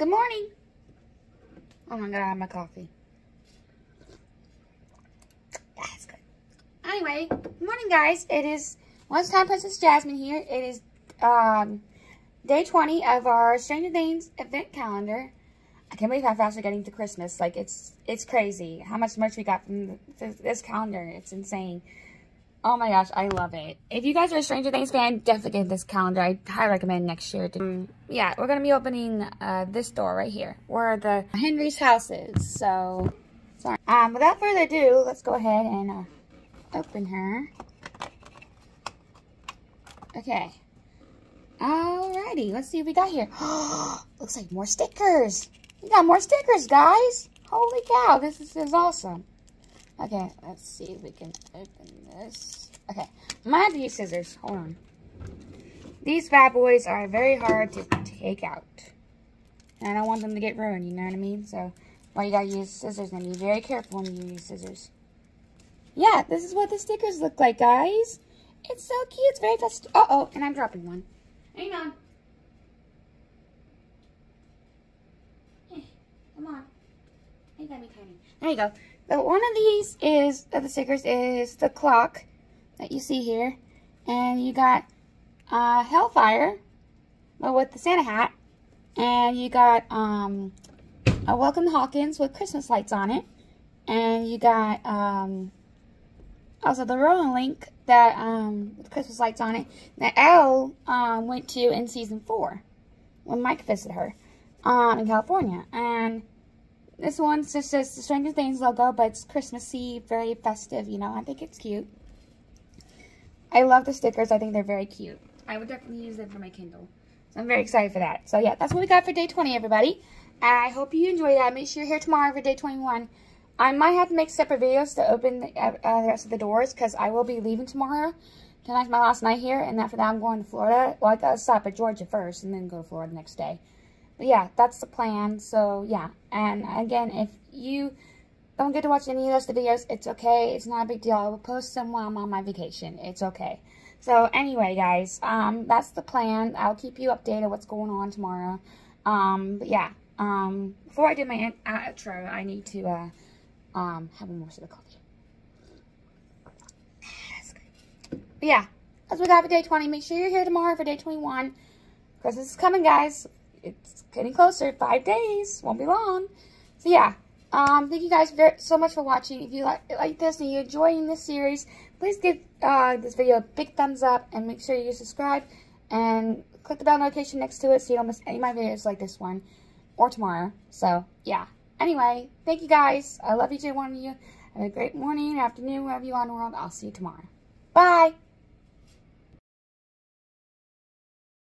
Good morning. Oh my god, I have my coffee. That's good. Anyway, good morning guys. It is Once Time Princess Jasmine here. It is um, day 20 of our Stranger Things Advent calendar. I can't believe how fast we're getting to Christmas. Like, it's it's crazy how much merch we got from this calendar. It's insane. Oh my gosh, I love it. If you guys are a Stranger Things fan, definitely get this calendar. I highly recommend next year. To, um, yeah, we're going to be opening uh, this door right here, where the Henry's house is. So, sorry. Um, without further ado, let's go ahead and uh, open her. Okay. Alrighty, let's see what we got here. Looks like more stickers. We got more stickers, guys. Holy cow, this is, this is awesome. Okay, let's see if we can open this. Okay, to use scissors. Hold on. These bad boys are very hard to take out. And I don't want them to get ruined, you know what I mean? So, well, you gotta use scissors and be very careful when you use scissors. Yeah, this is what the stickers look like, guys. It's so cute. It's very festive. Uh-oh, and I'm dropping one. Hang on. Hey, come on. You got me tiny. There you go. But one of these is, of the stickers is the clock that you see here. And you got uh, Hellfire with the Santa hat. And you got um, a Welcome Hawkins with Christmas lights on it. And you got um, also the Rolling Link that um, with Christmas lights on it that El um, went to in season four when Mike visited her um, in California. And this one's just says the Stranger Things logo, but it's Christmassy, very festive, you know. I think it's cute. I love the stickers. I think they're very cute. I would definitely use them for my Kindle. So I'm very excited for that. So yeah, that's what we got for day 20, everybody. I hope you enjoyed that. Make sure you're here tomorrow for day 21. I might have to make separate videos to open the, uh, the rest of the doors because I will be leaving tomorrow. Tonight's my last night here, and after that I'm going to Florida. Well, I got to stop at Georgia first and then go to Florida the next day. Yeah, that's the plan. So yeah, and again, if you don't get to watch any of those videos, it's okay. It's not a big deal. I will post them while I'm on my vacation. It's okay. So anyway, guys, um, that's the plan. I'll keep you updated what's going on tomorrow. Um, but yeah, um, before I do my outro, I need to uh, um, have a more of the coffee. But yeah, that's what we got for day 20. Make sure you're here tomorrow for day 21. Christmas is coming, guys it's getting closer. Five days. Won't be long. So, yeah. Um, thank you guys very, so much for watching. If you like, like this and you're enjoying this series, please give uh, this video a big thumbs up and make sure you subscribe and click the bell notification next to it so you don't miss any of my videos like this one or tomorrow. So, yeah. Anyway, thank you guys. I love each and one of you. Have a great morning, afternoon, wherever you are in the world. I'll see you tomorrow. Bye.